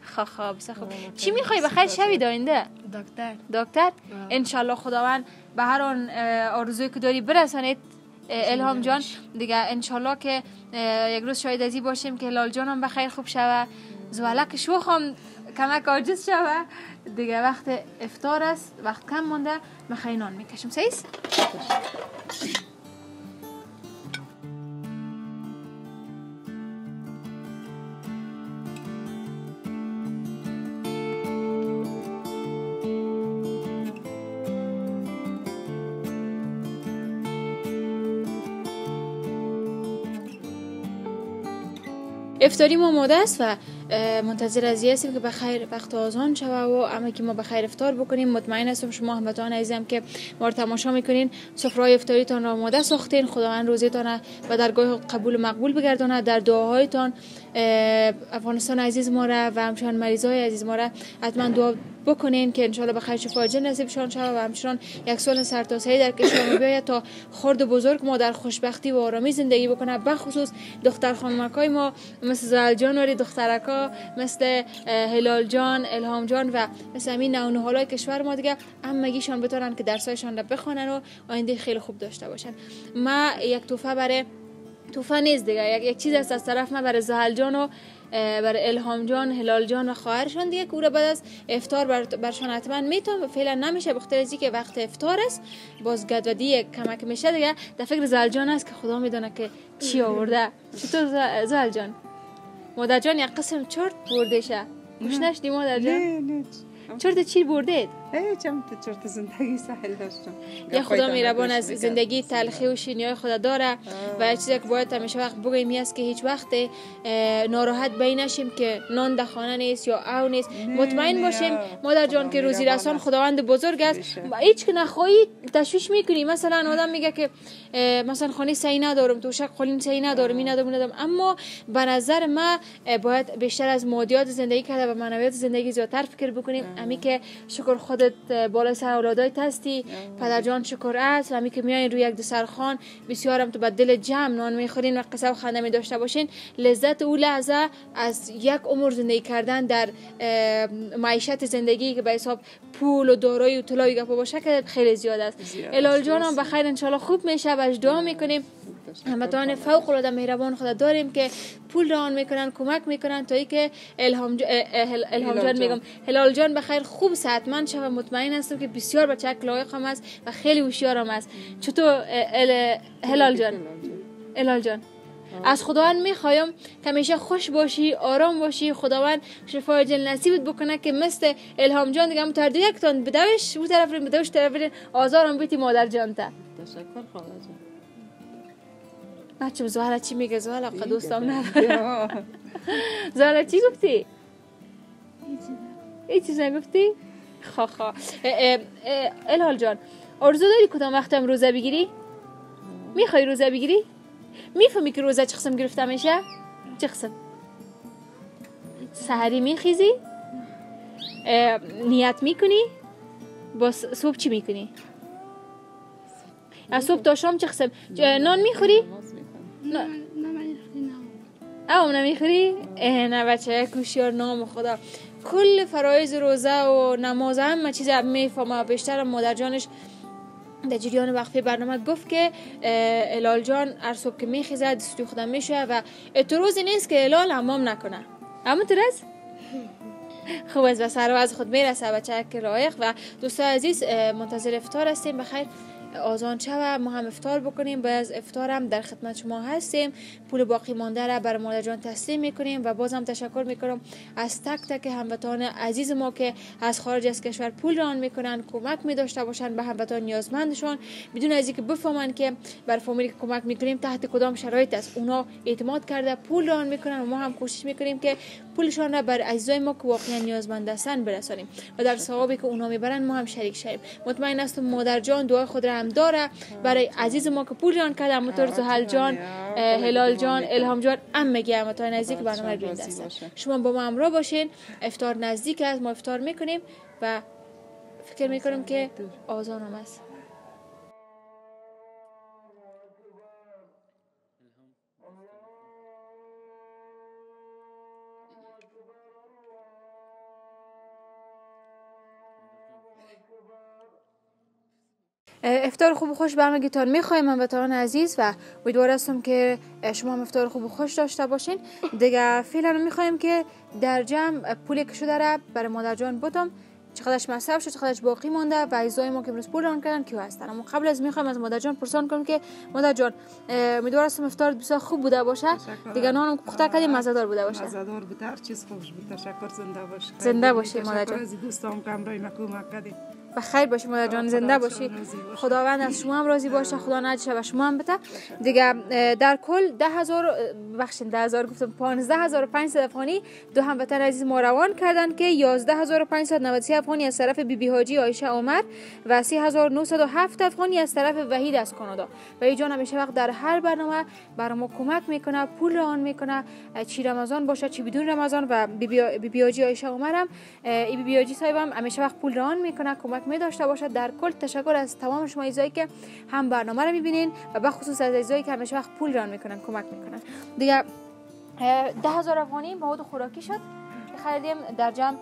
خب خب خوب چی می‌خوای؟ بخیر شوی داینده دکتر. دکتر؟ انشالله خداوند به هر آن اه، آرزویی که داری برسانید. الهام جان. دیگه انشالله که یک روز شاید ازی باشیم که هلال جان هم بخیر خوب شوه. زوالک شوخ هم کمک عاجز شوه. دیگه وقت افطار است وقت کم مونده. مخی نان می‌کشم. سیست افطاری ما آماده است و منتظر از که بخیر وقت آزان شوه و اما که ما بخیر افطار بکنیم. مطمئن هستم شما هموطنان عزیزم که ما تماشا می‌کنین. سفره افطاریتان را آماده ساختین. خداوند روزیتان به درگاه قبول و مقبول بگرداند. در دعاهایتان اه، افغانستان عزیز ما را و همچنان مریضای عزیز ما را حتما دعا بکنین که انشالله بخیر شفا جن نصیبشان شود و همچنان یک سال سرتاسری در کشور بیاید تا خرد بزرگ ما در خوشبختی و آرامی زندگی بکنه. بخصوص دختر خانمکای ما مثل زال جان دخترکا مثل هلال جان الهام جان و مثل همین نونو حالای کشور ما دیگه همگیشان بتونن که درسایشان را بخوانن و آینده خیلی خوب داشته باشن. ما یک توفه برای توفه نیست دیگه. یک, یک چیز است از طرف من برای زهل جان و برای الهام جان هلال جان و خواهرشان دیگه. را بعد از افطار بر برشان حتما میتون فعلا نمیشه. بخاطر از که وقت افطار است باز گدودی کمک میشه دیگه. در فکر زهل جان است که خدا می‌دونه که چی آورده. چطور ز- زهل جان؟ مادر جان یک قسم چرت برده شه. گوش دی مادر جان؟ نه. نه چرت چی بردید هم تو چرت زندگی سهل داشتم یا خدا میربان از زندگی تلخی و شیرینی های خدا داره و چیزی که باید همیشه وقت بگویم است که هیچ وقت ناراحت بی نشیم که نان در خانه نیست یا او نیست. مطمئن. باشیم مادر جان خدا که روزی رسان. خداوند بزرگ است. هیچ که نخواهی تشویش می‌کنی. مثلا آدم میگه که مثلا خانه صحیح ندارم توشک خالین صحیح ندارم این ندارم این ندارم. اما به نظر ما باید بیشتر از مادیات زندگی کرده و معنویات زندگی زیادتر فکر بکنیم. امی که شکر خودت بالا سر اولادای هستی. پدر جان شکر است؟ و امی که میایین روی یک دسترخوان بسیارم تو به دل جمع نان می‌خورین. و قصه و خنده می داشته باشین. لذت او لحظه از یک عمر زندگی کردن در معیشت زندگی که به حساب پول و دارایی و طلایی گپا باشه که خیلی زیاد است. زیاد الال است. جان هم بخیر انشالله خوب میشه و دعا می‌کنیم. همتان فوق العاده مهربان خدا. داریم که پول ران می‌کنن کمک می‌کنن تا اینکه الهام ج... اه- اه- هل- الهام هلال جان جان. میگم. هلال جان بخیر. خوب صحتمند شوه مطمئن هستم که بسیار بچه لایق هم است و خیلی هوشیار هم است. چطور؟ هلال جان. الال جان. از خداوند می‌خوایم که همیشه خوش باشی آرام باشی. خداوند شفای جل نصیبت بکنه که مثل الهام جان دیگه هم تر دو یک تان بدوش او طرف بدوش طرف آزارم بیتی مادر جان تا. تشکر جان. بچه زهره چی میگه زهره آقا دوستم نداره زهره چی گفتی؟ هیچ چیز نگفتی؟ خا خا اه، اه، اه، الهال جان آرزو داری کدام وقت هم روزه بگیری؟ می‌خوای روزه بگیری؟ می‌فهمی که روزه چه قسم گرفته میشه؟ چه قسم؟ سحری میخیزی؟ نیت می‌کنی؟ با صبح چی می‌کنی؟ از صبح تا شام چه قسم نان می‌خوری نه. نه من نه او نمی‌خوری نه بچه کوشیار نام خدا. کل فرایز روزه و نماز همه چیز می‌فهمه. بیشتر مادر جانش در جریان وقفه برنامه گفت که الال جان هر صبح که میخیزه دستی خودم میشه و اتروزی نیست که الال حمام نکنه. اما ترس خوب است و سر و از خود می‌رسه بچه که رایق و دوستان عزیز منتظر افطار هستیم. بخیر. آزان شوه ما هم افطار بکنیم. باید از افطار هم در خدمت شما هستیم. پول باقی مانده را بر مادر جان تسلیم می‌کنیم و بازم تشکر می‌کنم از تک تک هموطنان عزیز ما که از خارج از کشور پول ران می‌کنن کمک میداشته باشن به هموطن نیازمندشان. بدون از اینکه بفهمن که بر فامیلی که کمک می‌کنیم تحت کدام شرایط است اونا اعتماد کرده پول ران می‌کنن و ما هم کوشش می‌کنیم که پولشان را بر عزیزای ما که واقعا نیازمند هستن برسانیم و در ثوابی که اونا می‌برن ما هم شریک شویم. مطمئن هستم مادر جان دعای خود را هم داره. برای عزیز ما که پول ران کرده همونطور زحل جان هلال جان الهام جان هم میگه هموطن نزدیک برنامه رو هستن شما با ما همراه باشین. افطار نزدیک است ما افطار می‌کنیم و فکر می‌کنم که آزان هم است. افطار خوب و خوش به همگیتان می‌خوایم. هموطنان عزیز و امیدوار هستم که شما هم افطار خوب و خوش داشته باشین. دیگه فعلا می‌خوایم که در جمع پولی که شده را برای مادر جان بودم. چقدرش مصرف شد چقدرش باقی مونده و عزیزای ما که امروز پول ران کردن کیو هستن. اما قبل از می‌خوایم از مادر جان پرسان کنم که مادر جان امیدوار هستم افطار بسیار خوب بوده باشه. دیگه نانم که پخته کردیم مزه‌دار بوده باشه. مزدار بود هر چیز خوش بود. تشکر زنده باشی زنده باشی، مادر جان. از دوستام همراه ما کمک و خیر باشی مادر جان زنده باشی. خداوند از شما هم راضی باشه خدا نجشه و شما هم بده. دیگه در کل ده هزار بخشین ده هزار گفتم پانزده هزار پنجصد افغانی دو هموطن عزیز ما روان کردن که یازده هزار پنجصد نود سی افغانی از طرف بی بی حاجی آیشه عمر و سی هزار نهصد و هفت افغانی از طرف وحید از کانادا. و ای جان همیشه وقت در هر برنامه برای ما کمک می‌کنه پول ران می‌کنه. چی رمضان باشه چی بدون رمضان و بی بی, حاجی آیشه عمر هم ای بی بی حاجی صاحب هم همیشه وقت پول ران می‌کنه کمک می داشته باشه در کل تشکر از تمام شما عزیزایی که هم برنامه رو می‌بینین و به خصوص از عزیزایی که همیشه وقت پول ران می‌کنن کمک می‌کنن. دیگه ده هزار افغانی مواد خوراکی شد. خریدیم در جمع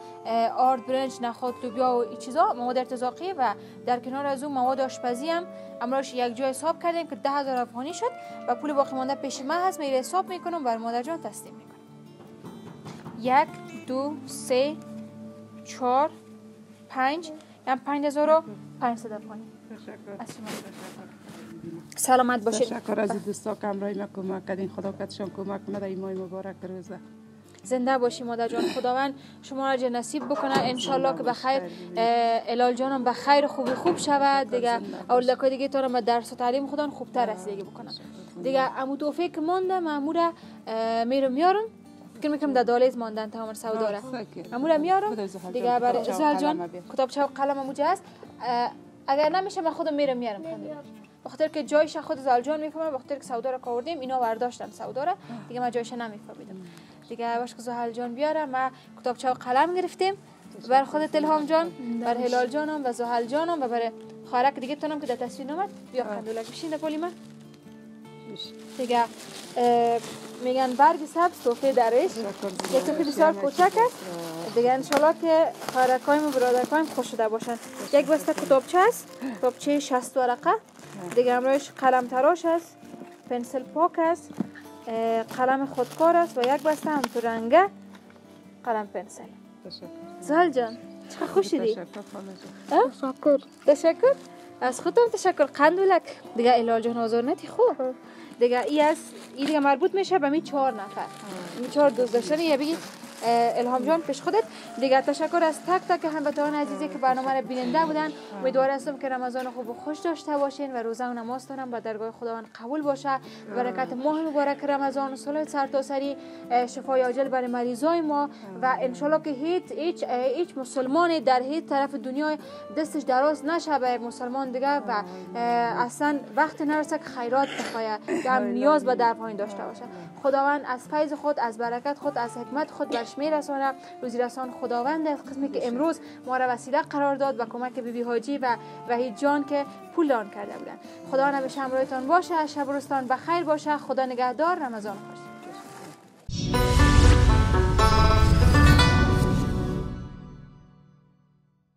آرد برنج نخود لوبیا و این چیزا. مواد ارتزاقی و در کنار از اون مواد آشپزی هم امراش یک جای حساب کردیم که ده هزار افغانی شد و پول باقی مانده پیش من هست. میره حساب می‌کنم بر مادر جان تسلیم می‌کنم. یک دو سه چهار پنج یعنی پنج هزار و پنجصد افغانی تشکر. از شما. سلامت باشید. تشکر از دوستا که ما کمک کردین خدا کتشان کمک کنه. در این ماه مبارک روزه زنده باشی مادر جان. خداوند شما را جه نصیب بکنه. انشالله که بخیر اه، الال جانم به خیر خوبی خوب شود. دیگه اولادکای دیگه تو را به درس و تعلیم خودان خوبتر رسیدگی بکنن دیگه امو توفیق مانده مامورا میرم میارم فکر می‌کنم در دالیز ماندن تمام سوداره امورا میارم بده زحل دیگه. برای زهل جان قلم بیار. کتابچه و قلم اموجه هست اگر نمیشه من خودم میرم میارم. بخاطر که جایش خود زال جان می‌فهمه بخاطر که سودا رو کاوردیم اینا برداشتن سودا رو. دیگه من جایش نمیفهمیدم. دیگه باش که زحل جان بیاره. ما کتابچه و قلم گرفتیم. بر خودت الهام جان بر هلال جانم و زحل جانم و بر خارک دیگه تونم که در تصویر نمد. بیا خندولک بشین در پولی من دیگه میگن برگ سبز توفه درش. یک توفه بسیار کوچک است دیگه انشالله که خارکای و برادرکایم خوش شده باشن. یک بسته کتابچه است. کتابچه 60 ورقه. دیگه همراهش قلم تراش است. پنسل پاک است. قلم خودکار است و یک بسته هم تو رنگه قلم پنسل. زال جان چقدر خوش شدی تشکر خاله جان. تشکر. تشکر؟ از خودم تشکر. قندولک. دیگه الال جان آزار نتی خوب. دیگه ای از این دیگه مربوط میشه به می چهار نفر. می چهار دوست داشتن. یا بگید اه، الهام جان پیش خودت. دیگه تشکر از تک تک هموطنان عزیزی که برنامه رو بیننده بودن. امیدوار هستم که رمضان خوب و خوش داشته باشین و روزه و نماز دارم با درگاه خداوند قبول باشه. برکت ماه مبارک رمضان. و صلح سرتاسری شفای عاجل برای مریضای ما و انشالله که هیچ هیچ هیچ مسلمانی در هیچ طرف دنیا دستش دراز نشه به مسلمان دیگه و اصلا وقت نرسه که خیرات بخواه. هم نیاز به در پایین داشته باشه. خداوند از فیض خود از برکت خود از حکمت خود بر خدمتش میرسانه روزی رسان خداوند است. قسمی که امروز ما را وسیله قرار داد و کمک بیبی حاجی و وحید جان که پول دان کرده بودن خدا همیشه همراهتان باشه شب روزتان بخیر باشه. خدا نگهدار. رمضان خوش.